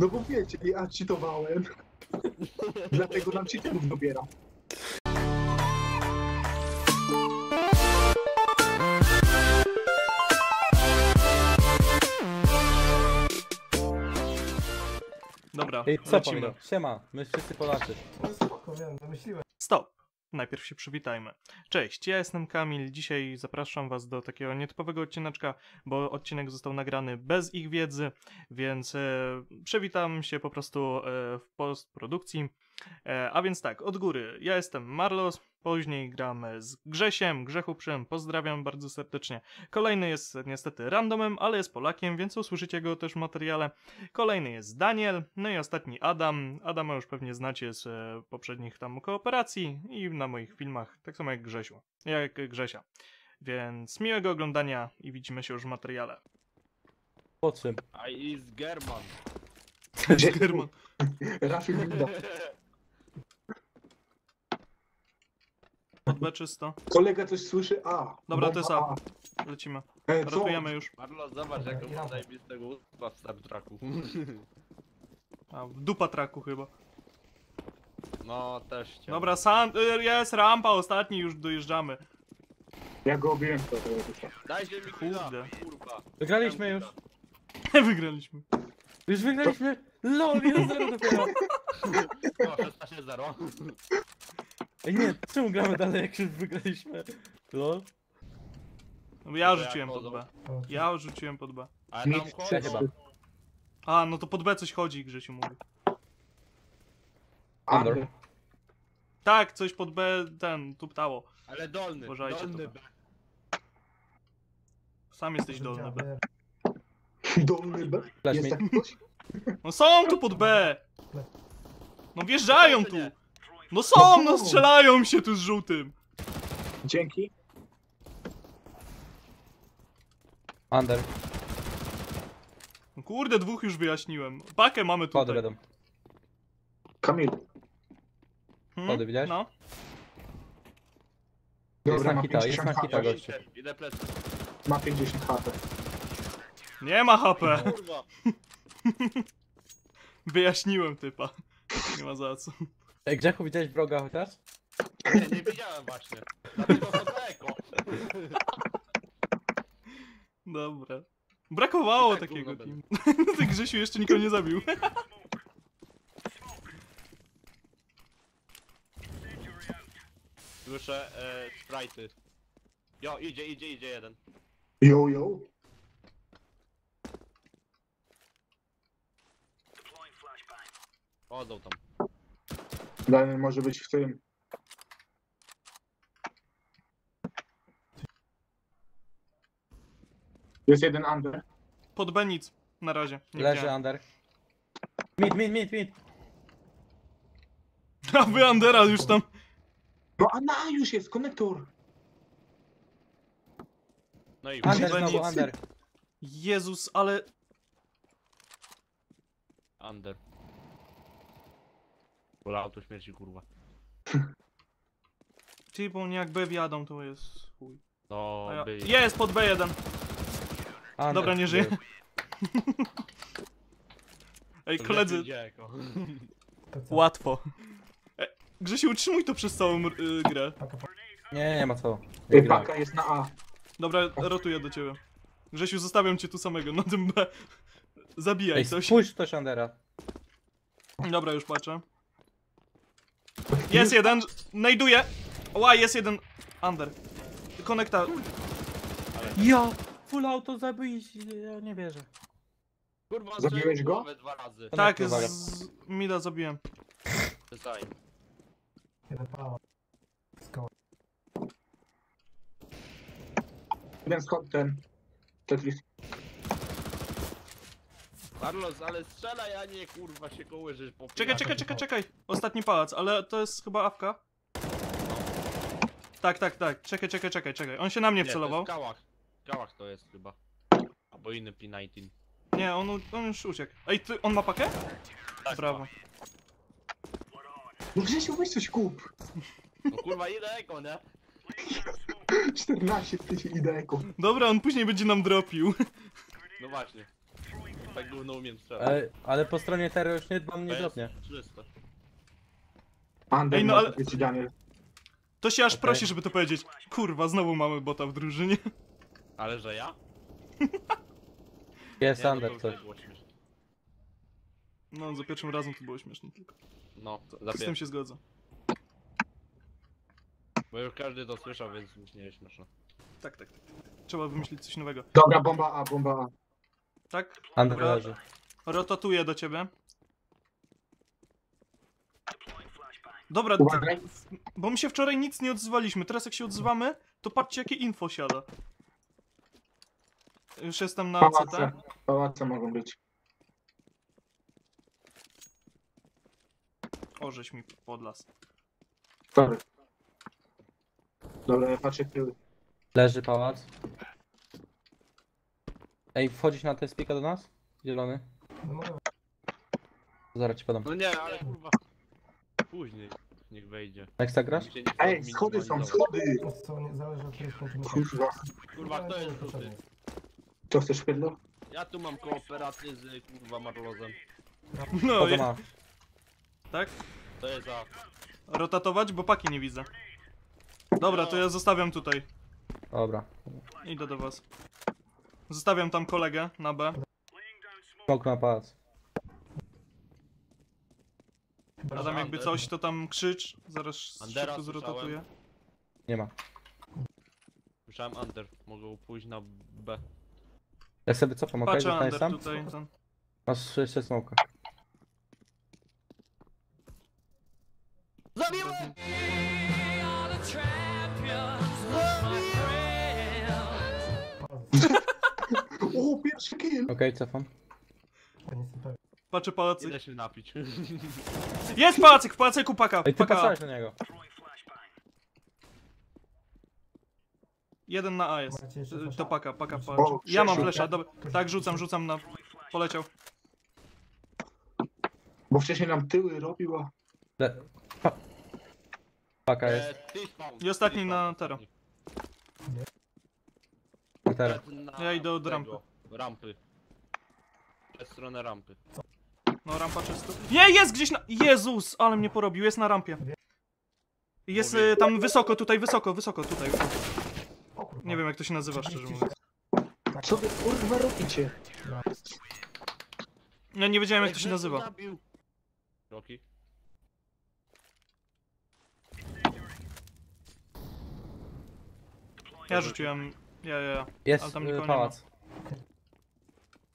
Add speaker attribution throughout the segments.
Speaker 1: No bo wiecie, ja cheatowałem. Dlatego nam cheaterów dobiera.
Speaker 2: Dobra,
Speaker 3: Ej, co
Speaker 2: lecimy.
Speaker 3: powiem? Siema, my wszyscy Polacy.
Speaker 4: No spoko, wiem, wymyśliłem.
Speaker 2: Stop! Najpierw się przywitajmy. Cześć, ja jestem Kamil. Dzisiaj zapraszam Was do takiego nietypowego odcineczka, bo odcinek został nagrany bez ich wiedzy, więc e, przywitam się po prostu e, w postprodukcji. E, a więc tak, od góry. Ja jestem Marlos, później gramy z Grzesiem, Grzechu Przym, pozdrawiam bardzo serdecznie. Kolejny jest niestety randomem, ale jest Polakiem, więc usłyszycie go też w materiale. Kolejny jest Daniel, no i ostatni Adam. Adama już pewnie znacie z e, poprzednich tam kooperacji i na moich filmach, tak samo jak Grzesiu, jak Grzesia. Więc miłego oglądania i widzimy się już w materiale.
Speaker 3: Po czym?
Speaker 5: I is German.
Speaker 2: German.
Speaker 1: Rafi
Speaker 2: Pod B czysto.
Speaker 1: Kolega coś słyszy A.
Speaker 2: Dobra, to jest A. Lecimy.
Speaker 1: E, co?
Speaker 2: Ratujemy już.
Speaker 5: Marlo, zobacz jak on ma zajebistego uspa w Star Treku.
Speaker 2: A, dupa traku chyba.
Speaker 5: No, też cię.
Speaker 2: Dobra, san, y, jest rampa, ostatni już dojeżdżamy.
Speaker 1: Ja go obiłem to. jest to.
Speaker 5: Dajcie mi killa,
Speaker 2: Kurde.
Speaker 5: kurwa.
Speaker 3: Wygraliśmy już.
Speaker 2: Wygraliśmy.
Speaker 3: Już wygraliśmy! LOL, 1-0 dopiero!
Speaker 5: O, 16-0.
Speaker 3: Ej nie, czemu gramy dalej jak już wygraliśmy? LOL?
Speaker 2: No, Ja
Speaker 5: To
Speaker 2: rzuciłem
Speaker 5: jak
Speaker 2: pod B. Ja rzuciłem pod B.
Speaker 5: A tam chodzi.
Speaker 3: chyba.
Speaker 2: A, no to pod B coś chodzi, Grzesiu mówi.
Speaker 1: Under.
Speaker 2: Tak, coś pod B, ten, tuptało.
Speaker 5: Ale dolny,
Speaker 2: Uważajcie
Speaker 5: dolny
Speaker 2: to.
Speaker 5: B.
Speaker 2: Sam jesteś dolny B.
Speaker 1: Dolny B.
Speaker 3: Flash
Speaker 1: Jest
Speaker 3: mid.
Speaker 1: ktoś?
Speaker 2: No są tu pod B! No wjeżdżają tu! No są, no strzelają się tu z żółtym!
Speaker 1: Dzięki.
Speaker 3: Under,
Speaker 2: No kurde, dwóch już wyjaśniłem. Pakę mamy
Speaker 3: kody
Speaker 2: tutaj.
Speaker 3: będą.
Speaker 1: Kamil.
Speaker 2: Hmm?
Speaker 3: Kody widziałeś?
Speaker 2: No.
Speaker 3: Jest
Speaker 1: Dobra,
Speaker 3: na
Speaker 1: ma
Speaker 3: hita, jest
Speaker 1: 50
Speaker 3: na hita,
Speaker 1: HP.
Speaker 3: gościu.
Speaker 5: Idę plecy.
Speaker 1: Ma 50 HP.
Speaker 2: Nie ma HP!
Speaker 5: Kurwa.
Speaker 2: Wyjaśniłem typa. Nie ma za co.
Speaker 3: Ej, Grzechu, widziałeś wroga chociaż?
Speaker 5: Nie, nie widziałem właśnie. Dlatego.
Speaker 2: Dobra. Brakowało
Speaker 5: tak
Speaker 2: takiego
Speaker 5: gówno
Speaker 2: teamu. Ty Grzesiu jeszcze nikogo nie zabił.
Speaker 5: Słyszę e, sprite'y. Jo, idzie, idzie, idzie jeden.
Speaker 1: Yo, yo.
Speaker 5: Chodzą tam.
Speaker 1: Daniel może być w tym. Jest jeden under.
Speaker 2: Pod B nic. Na razie. Nie
Speaker 3: Leży
Speaker 2: widziałem.
Speaker 3: under. Mid, mid, mid, mid.
Speaker 2: A wy Andera już tam.
Speaker 1: No a na już jest konektor.
Speaker 5: No i
Speaker 3: Under znowu,
Speaker 2: nic.
Speaker 3: under.
Speaker 2: Jezus, ale.
Speaker 5: Under. Pola auto śmierci, kurwa.
Speaker 2: Ty, bo nie jak B wjadą, to jest chuj.
Speaker 5: No,
Speaker 2: A ja...
Speaker 5: by...
Speaker 2: Jest pod B1.
Speaker 3: under.
Speaker 2: Dobra, nie żyje. Ej,
Speaker 5: to
Speaker 2: koledzy.
Speaker 4: To co?
Speaker 2: łatwo. E, Grzesiu, utrzymuj to przez całą y, grę.
Speaker 3: Nie, nie ma co.
Speaker 1: Ej,
Speaker 3: Wygrałem.
Speaker 1: paka jest na A.
Speaker 2: Dobra, rotuję do ciebie. Grzesiu, zostawiam cię tu samego na tym B. Zabijaj
Speaker 3: Ej,
Speaker 2: coś.
Speaker 3: spójrz ktoś undera.
Speaker 2: Dobra, już patrzę. Jest jeden, znajduję. Ła, jest jeden under. Konekta.
Speaker 3: Ja! Full auto zabić, ja nie wierzę.
Speaker 5: Kurwa,
Speaker 1: Zabiłeś go?
Speaker 5: głowę dwa razy.
Speaker 2: Tak,
Speaker 3: uwaga.
Speaker 2: z Mida zabiłem.
Speaker 5: Przestań.
Speaker 4: Jeden pała. Skoła.
Speaker 1: Jeden skok ten. Tetris.
Speaker 5: Carlos, ale strzelaj, a nie kurwa się kołyżysz po
Speaker 2: Czekaj, czekaj, czekaj, czekaj. Ostatni pałac, ale to jest chyba awka. Tak, tak, tak. Czekaj, czekaj, czekaj, czekaj. On się na mnie
Speaker 5: Nie,
Speaker 2: wcelował.
Speaker 5: Jest kałach. Kałach to jest chyba. Albo inny P19.
Speaker 2: Nie, on, u- on już uciekł. Ej, ty, on ma pakę?
Speaker 5: Tak,
Speaker 2: Brawo.
Speaker 1: No Grzesiu, weź coś kup.
Speaker 5: No kurwa, ile eko, nie?
Speaker 1: 14 tysięcy ideko.
Speaker 2: Dobra, on później będzie nam dropił.
Speaker 5: No właśnie. Tak gówno umiem strzelać.
Speaker 3: Ale, ale po stronie Tero już nie mam nie
Speaker 5: To jest
Speaker 3: dropnie.
Speaker 5: 300.
Speaker 1: Under
Speaker 2: Ej, no
Speaker 1: może
Speaker 2: ale-
Speaker 1: Daniel.
Speaker 2: To się aż
Speaker 3: Okej.
Speaker 2: prosi, żeby to powiedzieć. Kurwa, znowu mamy bota w drużynie.
Speaker 5: Ale że ja?
Speaker 3: Jest
Speaker 5: Nie, no
Speaker 3: under
Speaker 5: to już
Speaker 3: coś.
Speaker 5: nie było śmieszne.
Speaker 2: No, za pierwszym razem to było śmieszne tylko.
Speaker 5: No,
Speaker 2: Z tym
Speaker 5: zapię.
Speaker 2: się zgodzę.
Speaker 5: Bo już każdy to słyszał, więc już nie jest śmieszne.
Speaker 2: Tak, tak, tak. Trzeba wymyślić coś nowego.
Speaker 1: Dobra, bomba A, bomba A.
Speaker 2: Tak?
Speaker 3: Under
Speaker 2: Dobra.
Speaker 3: leży.
Speaker 2: Rotatuję do ciebie. Dobra, ty- bo my się wczoraj nic nie odzywaliśmy. Teraz jak się odzywamy, to patrzcie jakie info siada. Już jestem na
Speaker 1: Pałace.
Speaker 2: CT.
Speaker 1: Pałace mogą być.
Speaker 2: O, żeś mi podlas.
Speaker 1: Sorry. Dobra, ja patrzę tyły.
Speaker 3: Leży pałac. Ej, wchodzisz na tę spika do nas? Zielony?
Speaker 4: No.
Speaker 3: Zaraz ci podam.
Speaker 5: No nie, ale kurwa. Później. Niech wejdzie.
Speaker 3: Nexta grasz?
Speaker 5: Mi się nie
Speaker 1: Ej, schody są,
Speaker 5: minimalizować.
Speaker 1: schody!
Speaker 4: No co, nie zależy od której strony.
Speaker 1: Kurwa.
Speaker 5: Kurwa, kto jest żółty?
Speaker 1: Co chcesz, Pierdol?
Speaker 5: Ja tu mam kooperację z kurwa Marlozem.
Speaker 2: No,
Speaker 3: Po co
Speaker 2: je,
Speaker 3: ma?
Speaker 2: tak?
Speaker 5: To jest za...
Speaker 2: Rotatować, bo paki nie widzę. Dobra, to ja zostawiam tutaj.
Speaker 3: Dobra.
Speaker 2: Idę do was. Zostawiam tam kolegę na B.
Speaker 3: Smoke na pałac.
Speaker 2: Adam jakby coś, to tam krzycz. Zaraz
Speaker 5: Andera
Speaker 2: szybko zrotatuję.
Speaker 3: Nie ma.
Speaker 5: Słyszałem Under. Mogą pójść na B.
Speaker 3: Ja sobie cofam, okej?
Speaker 2: Patrzę
Speaker 3: Zostaniesz
Speaker 2: Under
Speaker 3: sam?
Speaker 2: tutaj. Ten.
Speaker 3: Masz jeszcze smoka. Okej, cofam.
Speaker 2: Patrzę pałacyk.
Speaker 5: Idę się napić.
Speaker 2: Jest pałacyk! W pałacyku paka!
Speaker 3: Ej, ty
Speaker 2: paka.
Speaker 3: patrzałeś na niego.
Speaker 2: Jeden na A jest.
Speaker 4: Macie jeszcze
Speaker 2: Y? To paka, paka,
Speaker 4: O,
Speaker 2: paka. Ja mam
Speaker 1: Grzesiu.
Speaker 2: flesza, dobra. Tak, rzucam, rzucam na... Poleciał.
Speaker 1: Bo wcześniej nam tyły robił, a...
Speaker 3: Le... Pa... Paka jest.
Speaker 5: E, spawn,
Speaker 2: I ostatni na tero.
Speaker 3: Teraz.
Speaker 2: Ja idę od
Speaker 5: tego,
Speaker 2: rampy.
Speaker 5: Przez stronę rampy.
Speaker 2: No, rampa czysto. Nie, jest gdzieś na... Jezus, ale mnie porobił, jest na rampie. Jest y, tam wysoko, tutaj, wysoko, wysoko, tutaj. Nie wiem jak to się nazywa, szczerze mówiąc.
Speaker 1: Co wy kurwa robicie?
Speaker 2: Ja nie wiedziałem jak to się nazywa.
Speaker 5: Roki.
Speaker 2: Ja rzuciłem... Ja, ja, ja.
Speaker 3: Jest
Speaker 2: Ale tam
Speaker 3: y,
Speaker 2: nikogo nie
Speaker 3: pałac.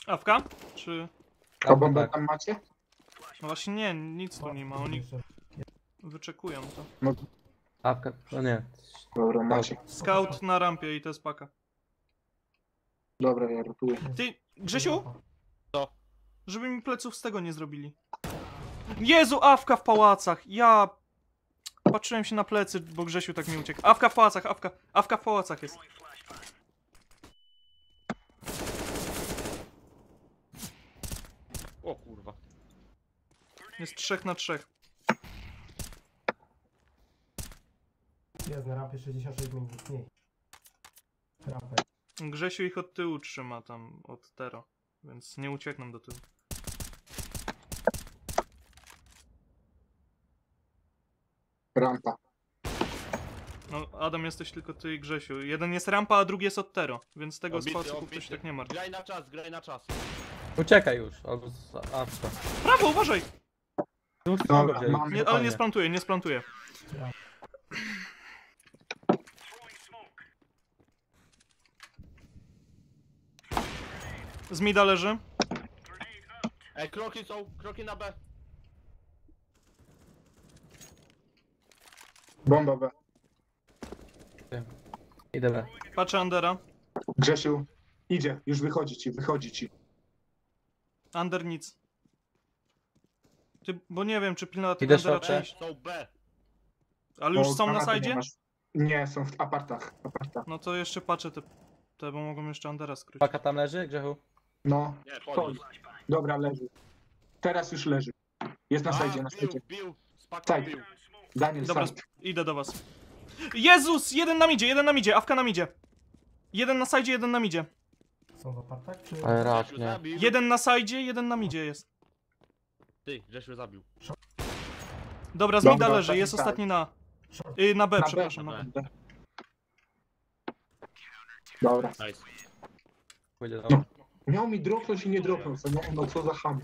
Speaker 2: Awka? Czy...
Speaker 1: A bombę
Speaker 3: tak.
Speaker 1: tam macie?
Speaker 2: No właśnie nie, nic tu nie ma, oni wyczekują to.
Speaker 1: No
Speaker 3: Awka, no nie.
Speaker 1: dobra, macie.
Speaker 2: Scout na rampie i to jest paka.
Speaker 1: Dobra, ja rotuję.
Speaker 2: Ty, Grzesiu?
Speaker 5: Co?
Speaker 2: Żeby mi pleców z tego nie zrobili. Jezu, awka w pałacach! Ja... Patrzyłem się na plecy, bo Grzesiu tak mi uciekł. Awka w pałacach, awka. Awka w pałacach jest. Jest trzech na trzech.
Speaker 4: Jest na rampie 66 minut mniej. Rampę.
Speaker 2: Grzesiu ich od tyłu trzyma tam, od Tero. Więc nie uciekną do tyłu.
Speaker 1: Rampa.
Speaker 2: No, Adam jesteś tylko ty i Grzesiu. Jeden jest rampa, a drugi jest od Tero. Więc tego z
Speaker 5: obity.
Speaker 2: tak nie martw.
Speaker 5: Graj na czas, graj na czas.
Speaker 3: Uciekaj już. Albo z.
Speaker 2: Prawo, uważaj!
Speaker 1: Dobra, mam.
Speaker 2: Nie, ale nie splantuję, nie splantuję. Z mida leży.
Speaker 5: Ej, kroki są, kroki na B.
Speaker 1: Bomba B.
Speaker 3: Idę B.
Speaker 2: Patrzę Andera.
Speaker 1: Grzesiu, idzie, już wychodzi ci, wychodzi ci.
Speaker 2: Under nic. Ty, bo nie wiem, czy pilnowa tego
Speaker 3: Idę
Speaker 2: czy iść.
Speaker 5: są B.
Speaker 2: Ale już są na
Speaker 1: granatu nie
Speaker 2: sajdzie?
Speaker 1: masz. Nie, są w apartach. apartach.
Speaker 2: No to jeszcze patrzę te, te bo mogą jeszcze Andera skrócić.
Speaker 3: Paka tam leży, Grzechu?
Speaker 1: No,
Speaker 5: Nie,
Speaker 1: chodź. Dobra, leży. Teraz już leży. Jest na sajdzie, na sajdzie.
Speaker 5: bił, spak
Speaker 1: Side.
Speaker 5: bił.
Speaker 1: Daniel,
Speaker 2: Dobra,
Speaker 1: side.
Speaker 2: idę do was. Jezus! Jeden nam idzie, jeden nam idzie, awka nam idzie. Jeden na sajdzie, jeden nam idzie.
Speaker 4: Są w apartach, czy...
Speaker 3: Ale rak, nie.
Speaker 5: zabił.
Speaker 2: Jeden na sajdzie, jeden na midzie jest.
Speaker 5: Ty, Grzesiu zabił.
Speaker 2: Dobra, z
Speaker 1: Dobra,
Speaker 2: leży,
Speaker 1: ostatni
Speaker 2: jest
Speaker 1: tak.
Speaker 2: ostatni na... Y, na B,
Speaker 1: Na B,
Speaker 2: przepraszam.
Speaker 5: na
Speaker 2: Na B.
Speaker 1: Dobra.
Speaker 5: Nice.
Speaker 1: No. Miał mi dropnąć i nie dropnął, co nie? No co za ham.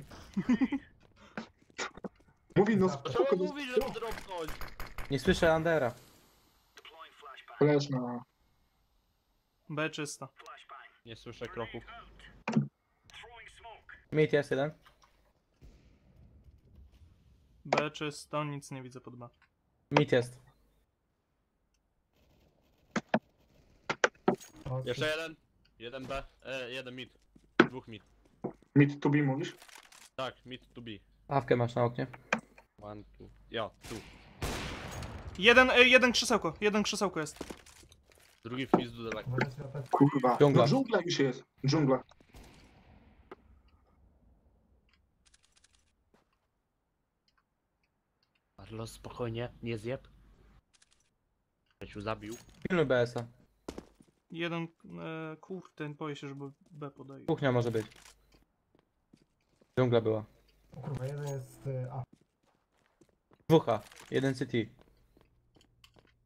Speaker 1: Mówi, no
Speaker 5: To
Speaker 1: spoko,
Speaker 5: trzeba
Speaker 1: no
Speaker 5: mówić, żeby dropnąć.
Speaker 3: Nie słyszę Andera.
Speaker 1: Flash na...
Speaker 2: B czysta.
Speaker 5: Nie słyszę kroków.
Speaker 3: Mid jest jeden.
Speaker 2: B czysto, nic nie widzę pod B.
Speaker 3: Mid jest.
Speaker 5: Jeszcze jeden. Jeden B, e, jeden mid. Dwóch mid.
Speaker 1: Mid to be mówisz?
Speaker 5: Tak, mid to be.
Speaker 3: Awkę masz na oknie.
Speaker 5: One, two. Ja, tu.
Speaker 2: Jeden, y, jeden krzesełko, jeden krzesełko jest.
Speaker 5: Drugi w pizdu daleko.
Speaker 4: Plecy.
Speaker 1: Kurwa.
Speaker 3: Dżungla.
Speaker 1: No dżungla już jest. Dżungla.
Speaker 5: Carlos, spokojnie, nie zjeb. Grzesiu zabił.
Speaker 3: Pilnuj BS-a.
Speaker 2: Jeden, e, kurde, boję się, żeby B podaj.
Speaker 3: Kuchnia może być. Dżungla była.
Speaker 4: O kurwa, jeden jest... y, A.
Speaker 3: Dwucha. Jeden CT.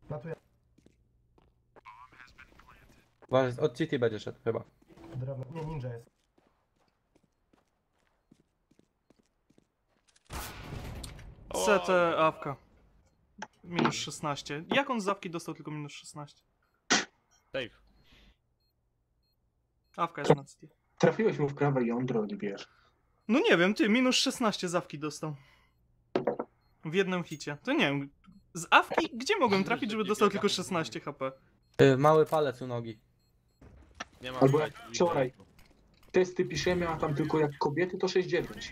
Speaker 4: Latuje
Speaker 3: Uważaj, od CT będzie szedł chyba.
Speaker 4: drewno. Nie, ninja jest.
Speaker 2: CT awka. Minus 16. Jak on z awki dostał tylko minus 16?
Speaker 5: Safe.
Speaker 2: Awka jest na.
Speaker 1: Trafiłeś mu w prawe jądro i wiesz.
Speaker 2: No nie wiem, ty, minus 16 z awki dostał. W jednym hicie. To nie wiem, z awki gdzie mogłem trafić, żeby dostał tylko 16 HP?
Speaker 3: Y, mały palec u nogi.
Speaker 5: Nie ma
Speaker 1: Albo jak wczoraj. Testy piszemy, a tam tylko jak kobiety to 6-9.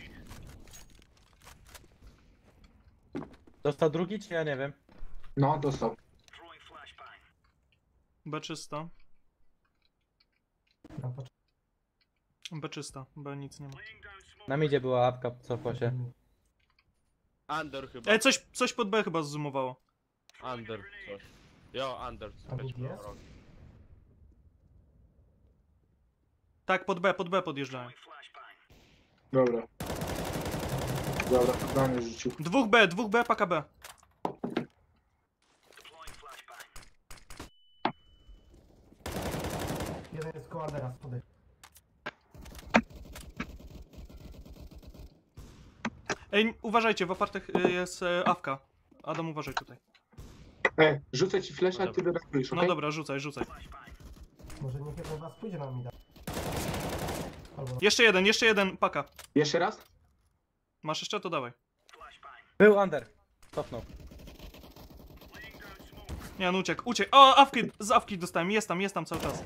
Speaker 3: Dostał drugi czy ja nie wiem?
Speaker 1: No, dostał.
Speaker 2: B czysto.
Speaker 4: Rampa
Speaker 2: B czysto, B nic nie ma.
Speaker 3: Na midzie była apka, cofła się.
Speaker 5: Under chyba.
Speaker 2: E, coś, coś pod B chyba zoomowało.
Speaker 5: Under coś. Jo, under.
Speaker 4: Jest?
Speaker 5: rok.
Speaker 2: Tak, pod B, pod B podjeżdżają.
Speaker 1: Dobra. Dobra, danie rzucił.
Speaker 2: Dwóch B, dwóch B, paka B.
Speaker 4: Jeden jest koło Andera, podej.
Speaker 2: Ej, uważajcie, w opartych y, jest e, awka. Adam, uważaj tutaj.
Speaker 1: E, rzucę ci flesza, a ty dodatujesz,
Speaker 2: No
Speaker 1: okej?
Speaker 2: dobra, rzucaj, rzucaj.
Speaker 4: Może niech jeden z was pójdzie na mida. Albo na...
Speaker 2: Jeszcze jeden, jeszcze jeden, paka.
Speaker 1: Jeszcze raz?
Speaker 2: Masz jeszcze? To dawaj.
Speaker 3: Był under. Cofnął.
Speaker 2: Nie, on uciekł, uciekł. O, awki, z awki dostałem, jest tam, jest tam cały czas.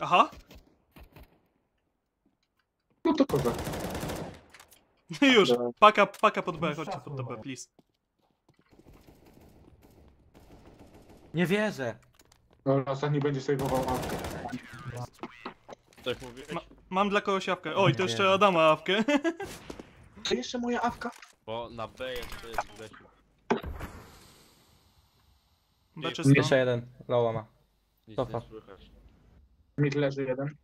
Speaker 2: Aha,
Speaker 1: No to kozak.
Speaker 2: już. Paka, paka pod B, chodźcie pod B, please.
Speaker 3: Nie wierzę.
Speaker 1: No, ostatni będzie sejwował łapkę.
Speaker 5: Coś mówiłeś?
Speaker 2: Ma- Mam dla kogoś awkę. Oj, to jeszcze. Adama awkę.
Speaker 1: To jeszcze moja awka?
Speaker 5: Bo na B jeszcze jest Grzesiu.
Speaker 2: B
Speaker 5: Nie,
Speaker 2: czysto.
Speaker 3: Jeszcze jeden. Loła ma.
Speaker 5: Nic
Speaker 3: Cofa.
Speaker 5: nie słychać.
Speaker 1: Mid leży jeden.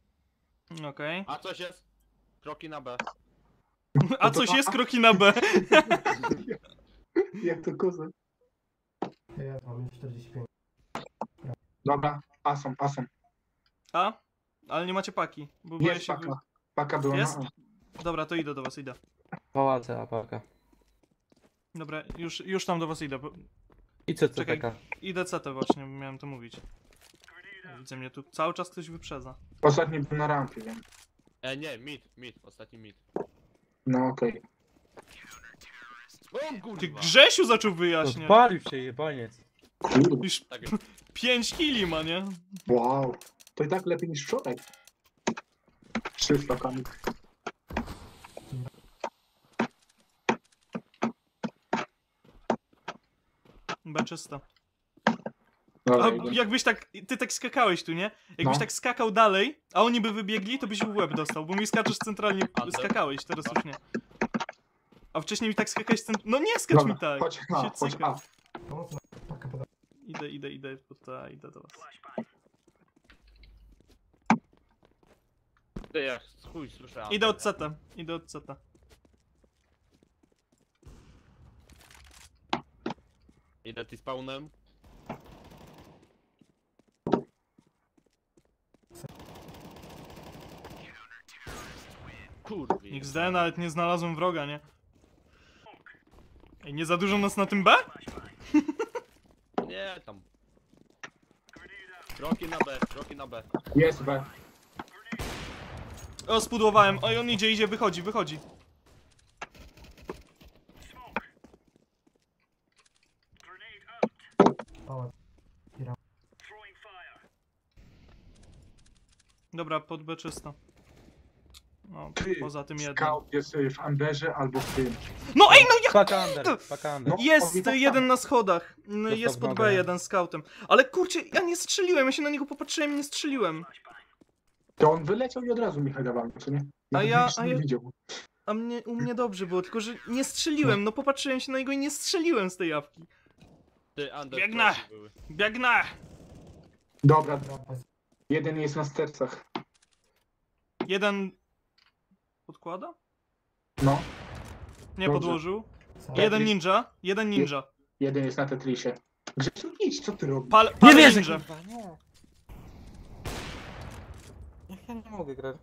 Speaker 2: Okej.
Speaker 5: A coś jest? Kroki na B.
Speaker 2: A coś jest kroki na B.
Speaker 1: Jak to kozak?
Speaker 4: Ja mam już 45.
Speaker 1: Dobra, asom, asom.
Speaker 2: A? Ale nie macie paki. Bo boję
Speaker 1: Jest
Speaker 2: się...
Speaker 1: paka. Paka była
Speaker 2: Jest?
Speaker 1: na...
Speaker 2: Dobra, to idę do was, idę.
Speaker 3: Pałace apaka.
Speaker 2: Dobra, już, już tam do was idę. Bo...
Speaker 3: I co
Speaker 2: Czekaj.
Speaker 3: taka?
Speaker 2: Idę CT właśnie, miałem to mówić. Widzę mnie tu, cały czas ktoś wyprzedza.
Speaker 1: Ostatni był na rampie, wiem.
Speaker 5: E, nie, mid, mid, ostatni mid.
Speaker 1: No okej.
Speaker 5: O kurwa!
Speaker 2: Ty Grzesiu zaczął wyjaśniać.
Speaker 3: Palił się jebaniec.
Speaker 1: Kurde.
Speaker 2: Już
Speaker 5: Tak,
Speaker 2: 5 kili ma, nie?
Speaker 1: Wow. To i tak lepiej niż wczoraj. 300 kami.
Speaker 2: B czysto.
Speaker 1: Dobra,
Speaker 2: A
Speaker 1: idę.
Speaker 2: jakbyś tak, ty tak skakałeś tu, nie? Jakbyś
Speaker 1: No.
Speaker 2: tak skakał dalej, a oni by wybiegli, to byś w łeb dostał, bo mi skaczesz centralnie, skakałeś, teraz już nie. A wcześniej mi tak skakałeś centralnie, no nie skacz
Speaker 1: Dobra,
Speaker 2: mi tak.
Speaker 1: chodź A, chodź. A.
Speaker 2: Idę, idę, idę, tutaj, idę do was.
Speaker 5: Ty jak chuj słyszę.
Speaker 2: Idę od. CT, idę od CT.
Speaker 5: Idę ty spawnem. Kurwi.
Speaker 2: XD, nawet nie znalazłem wroga, nie? Ej, nie za dużo nas na tym B?
Speaker 5: Nie tam. Kroki na B, kroki na B.
Speaker 1: Jest B.
Speaker 2: O, spudłowałem. Oj, on idzie, idzie, wychodzi, wychodzi. Dobra, pod B czysto. No,
Speaker 1: Ty,
Speaker 2: poza tym jednym.
Speaker 1: Scout jest y, w Amberze albo w tym.
Speaker 2: No ej, no jak
Speaker 3: Paka under, paka under.
Speaker 1: No.
Speaker 2: Jest
Speaker 1: tak
Speaker 2: jeden
Speaker 1: tam-
Speaker 2: na schodach. No,
Speaker 3: Dostał
Speaker 2: Jest
Speaker 3: w
Speaker 2: pod
Speaker 3: nogę.
Speaker 2: B jeden scoutem. Ale kurczę, ja nie strzeliłem, ja się na niego popatrzyłem i nie strzeliłem.
Speaker 1: To on wyleciał i od razu mi headowałem, co nie?
Speaker 2: A ja- a
Speaker 1: nie
Speaker 2: ja-
Speaker 1: widział.
Speaker 2: A mnie, u mnie dobrze było, tylko że nie strzeliłem. No popatrzyłem się na niego i nie strzeliłem z tej jawki.
Speaker 5: Ty, under
Speaker 2: Biegnę.
Speaker 5: były.
Speaker 2: Biegnę!
Speaker 1: Dobra,
Speaker 4: jest.
Speaker 1: jeden jest na stercach.
Speaker 2: Jeden... Podkłada?
Speaker 1: No,
Speaker 2: Nie
Speaker 1: Dobrze.
Speaker 2: podłożył.
Speaker 4: Sam.
Speaker 2: Jeden ninja, jeden ninja.
Speaker 1: jeden jest na Tetrisie. Grzesiu, idź, co ty robisz?
Speaker 2: Pal, palę
Speaker 3: wierzę,
Speaker 2: ninja.
Speaker 3: kurwa, nie. Ja nie mogę grać?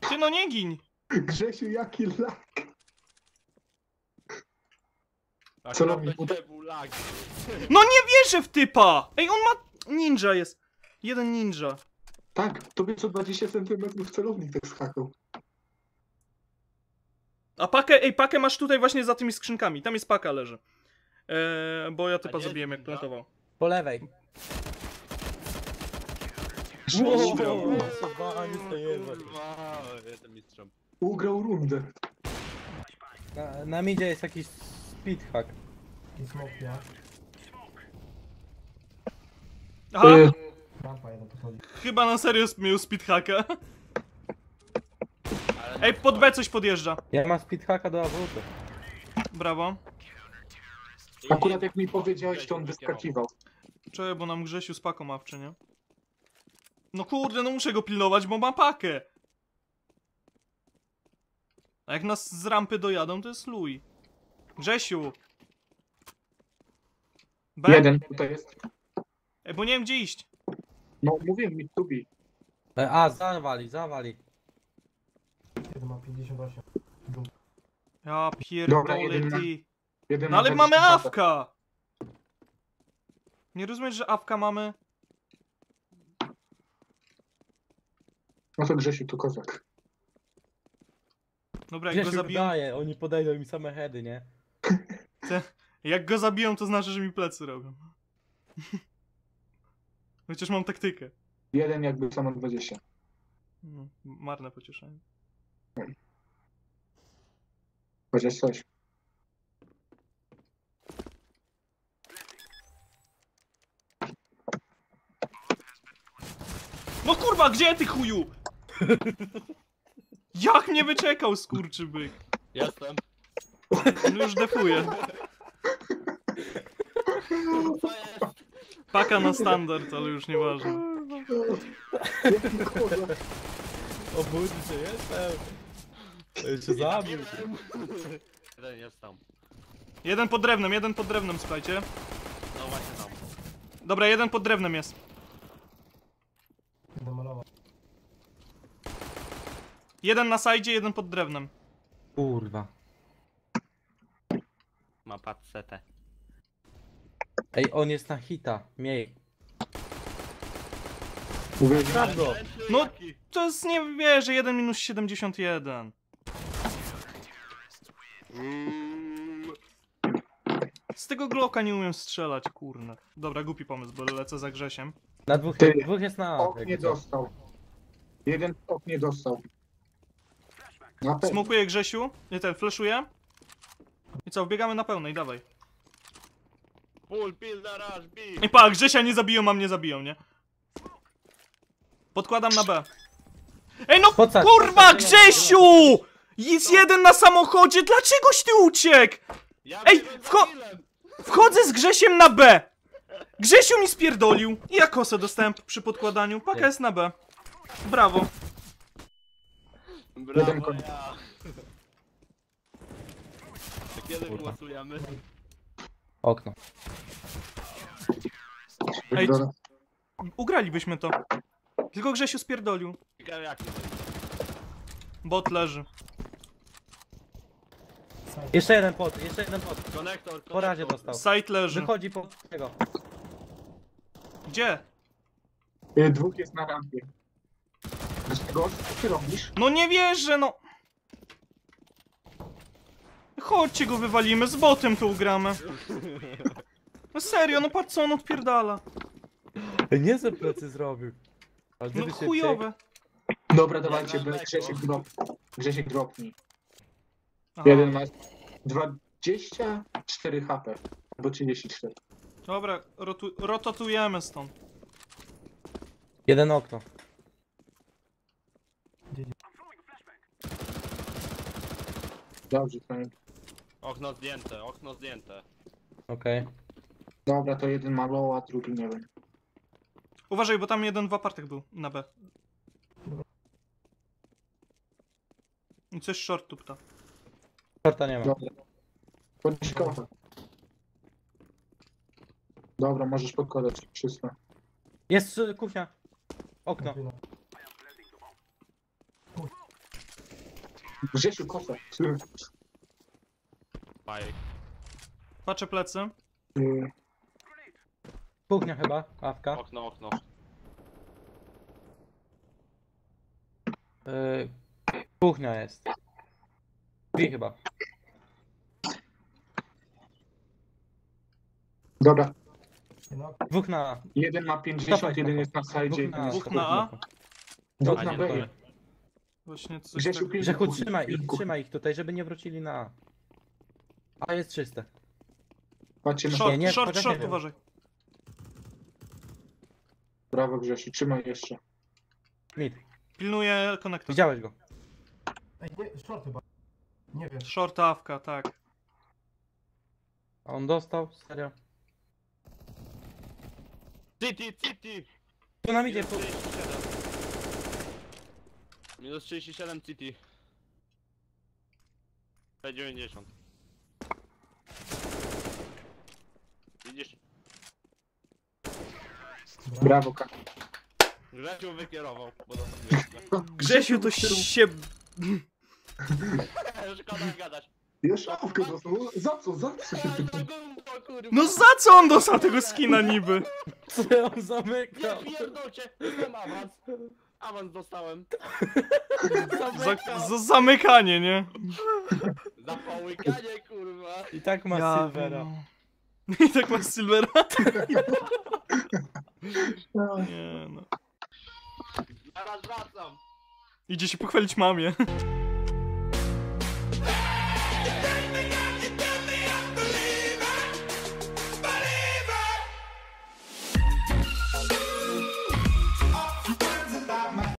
Speaker 2: Ty no nie gin!
Speaker 1: Grzesiu, jaki lak.
Speaker 5: Tak,
Speaker 1: Co robi?
Speaker 2: No nie wierzę w typa! Ej, on ma... Ninja jest. Jeden ninja.
Speaker 1: Tak, tobie co 20 cm celownik tak skakał.
Speaker 2: A pakę, ej, pakę masz tutaj właśnie za tymi skrzynkami. Tam jest paka leży. Eee, bo ja typa zabiłem jak plantował.
Speaker 3: Po lewej. Wow,
Speaker 5: jestem mistrzem.
Speaker 1: ugrał rundę.
Speaker 3: Na, na midzie jest jakiś speedhack.
Speaker 4: I smoke, ja.
Speaker 2: Aha,
Speaker 4: Rampa jeden podchodzi.
Speaker 2: chyba na serio miał speedhacka.
Speaker 5: Ale
Speaker 2: Ej, pod B coś podjeżdża.
Speaker 3: Ja mam speedhacka do awutu.
Speaker 2: Brawo.
Speaker 1: Akurat jak mi powiedziałeś, to on wyskakiwał.
Speaker 2: Czekaj, bo nam Grzesiu z paką mawczy, nie? No kurde, no muszę go pilnować, bo ma pakę. A jak nas z rampy dojadą, to jest luj. Grzesiu! B?
Speaker 1: Jeden tutaj jest.
Speaker 2: Ej, bo nie wiem gdzie iść.
Speaker 1: No, mówiłem mi tubi.
Speaker 3: E, A, zawali, zawali.
Speaker 4: Jeden ma 58. Drugi.
Speaker 2: Ja
Speaker 1: Dobra,
Speaker 2: pierdolę ty.
Speaker 1: Jeden
Speaker 2: No ale
Speaker 1: 20
Speaker 2: mamy
Speaker 1: HP.
Speaker 2: awka! Nie rozumiesz, że awka mamy?
Speaker 1: No to Grzesiu, to kozak.
Speaker 2: Dobra, jak
Speaker 3: Gdzie
Speaker 2: go zabiją,
Speaker 3: wydaje, oni podejdą mi same heady, nie?
Speaker 2: jak go zabiją, to znaczy, że mi plecy robią. Chociaż mam taktykę.
Speaker 1: Jeden jakby samo 20.
Speaker 2: No, marne pocieszenie.
Speaker 1: Chociaż coś.
Speaker 2: No kurwa, gdzie ty chuju? Jak mnie wyczekał, skurczybyk?
Speaker 5: Jestem.
Speaker 2: On już defuje. Paka na standard, ale już nieważne.
Speaker 3: Obudzi się, jestem. To jeszcze zabił.
Speaker 5: Jeden jest tam.
Speaker 2: Jeden pod drewnem, jeden pod drewnem, słuchajcie.
Speaker 5: No właśnie tam.
Speaker 2: Dobra, jeden pod drewnem jest. Jeden na sajdzie, jeden pod drewnem.
Speaker 3: Kurwa.
Speaker 5: Ma pad setę.
Speaker 3: Ej, on jest na hita. Miej.
Speaker 1: Mówię,
Speaker 3: Traf go.
Speaker 2: No, to jest, nie wierzę, 1 minus 71. Z tego Glocka nie umiem strzelać, kurna. Dobra, głupi pomysł, bo lecę za Grzesiem.
Speaker 3: Na dwóch,
Speaker 1: Ty,
Speaker 3: dwóch jest na
Speaker 1: ok nie dostał. Jeden ok nie dostał. Na pewno.
Speaker 2: Smokuję Grzesiu, nie ten, flashuję. I co, wbiegamy na pełnej, dawaj.
Speaker 5: Full rush.
Speaker 2: I pa, Grzesia nie zabiją, a mnie zabiją, nie? Podkładam na B. Ej no,
Speaker 3: Podsadź,
Speaker 2: kurwa, Grzesiu! Jest jeden na samochodzie, dlaczegoś ty uciekł? Ej, wcho-. Wchodzę z Grzesiem na B! Grzesiu mi spierdolił! I ja kosę dostałem przy podkładaniu. Paka jest na B. Brawo.
Speaker 1: Jeden
Speaker 5: Brawo,
Speaker 1: koń.
Speaker 5: ja. To Kiedy
Speaker 3: Kurwa.
Speaker 5: głosujemy?
Speaker 3: Okno.
Speaker 2: Ej,
Speaker 1: Dobra.
Speaker 2: Ugralibyśmy to. Tylko Grzesiu spierdolił.
Speaker 5: Ciekawe jak to będzie.
Speaker 2: Bot leży.
Speaker 3: Jeszcze jeden pod, jeszcze jeden pod.
Speaker 5: Konektor,
Speaker 3: Po razie
Speaker 5: konektor.
Speaker 3: dostał.
Speaker 2: Site leży.
Speaker 3: Wychodzi po tego.
Speaker 2: Gdzie?
Speaker 1: Y, Dwóch jest na rampie. Co ty robisz?
Speaker 2: No nie wierzę, no. Chodźcie go wywalimy, z botem tu ugramy. No serio, no patrz co on odpierdala.
Speaker 3: Nie ze plecy zrobił. Ale
Speaker 2: No
Speaker 3: gdyby się
Speaker 2: chujowe.
Speaker 1: Dobra, dawajcie, Grzesiek drop. Grzesiek dropnij.
Speaker 2: Aha.
Speaker 1: Jeden ma 24 HP. Albo 34.
Speaker 2: Dobra, rotu rotatujemy stąd.
Speaker 3: Jeden okno.
Speaker 1: Dobrze, to nie.
Speaker 5: Okno zdjęte, okno zdjęte.
Speaker 3: Okej.
Speaker 1: Dobra, to jeden ma low, a drugi nie wiem.
Speaker 2: Uważaj, bo tam jeden w apartach był na B. I coś short tupta.
Speaker 3: Shorta nie ma.
Speaker 1: Dobra. Podnieś kocha. Dobra, możesz podkładać wszystko.
Speaker 3: Jest y, kuchnia. Okno.
Speaker 1: Grzesiu, kocha.
Speaker 5: Bajek.
Speaker 2: Patrzę plecy.
Speaker 3: Kuchnia chyba. Awka.
Speaker 5: Okno, okno.
Speaker 3: Y, kuchnia jest. Drzwi chyba.
Speaker 1: Dobra,
Speaker 3: Dwóch na A.
Speaker 1: jeden ma 50,
Speaker 3: Dawaj,
Speaker 1: jeden jest na side,
Speaker 3: Dwóch
Speaker 1: jeden
Speaker 3: na A.
Speaker 1: jest
Speaker 2: Dwóch na A?
Speaker 1: Dwóch
Speaker 5: A
Speaker 1: na
Speaker 5: nie,
Speaker 1: B.
Speaker 5: dobra.
Speaker 2: Właśnie coś
Speaker 1: Grzesiu,
Speaker 2: tak...
Speaker 3: Grzechu, trzymaj ich, trzymaj ich tutaj, żeby nie wrócili na A. A jest czyste.
Speaker 1: Patrzcie na
Speaker 2: Short,
Speaker 3: Nie, nie,
Speaker 2: short,
Speaker 3: chociaż
Speaker 2: short,
Speaker 3: nie
Speaker 2: uważaj.
Speaker 1: Brawo Grzesiu, trzymaj jeszcze.
Speaker 3: Mid.
Speaker 2: Pilnuję konektor.
Speaker 3: Widziałeś go.
Speaker 4: Ej, nie, short chyba. Nie wiem.
Speaker 2: Short awka, tak.
Speaker 3: A on dostał? Serio?
Speaker 5: City, city!
Speaker 3: Tu nam idzie. Tu.
Speaker 5: 37. Minus 37 city. P90. Widzisz?
Speaker 1: Brawo, Ka.
Speaker 5: Grzesiu wykierował, bo to
Speaker 2: Grzesiu to się...
Speaker 5: Szkoda gadać.
Speaker 1: Ja szafkę dostał. Za co, za co
Speaker 2: no za co on dostał tego skina niby?
Speaker 3: Co on zamykał?
Speaker 5: Nie pierdolcie, jestem awans. Awans dostałem.
Speaker 2: Za, za zamykanie, nie?
Speaker 5: Za połykanie, kurwa.
Speaker 3: I tak ma
Speaker 2: Ja
Speaker 3: Silvera.
Speaker 2: wiem. I tak masz Silvera? Nie no.
Speaker 5: Zaraz wracam.
Speaker 2: Idzie się pochwalić mamie.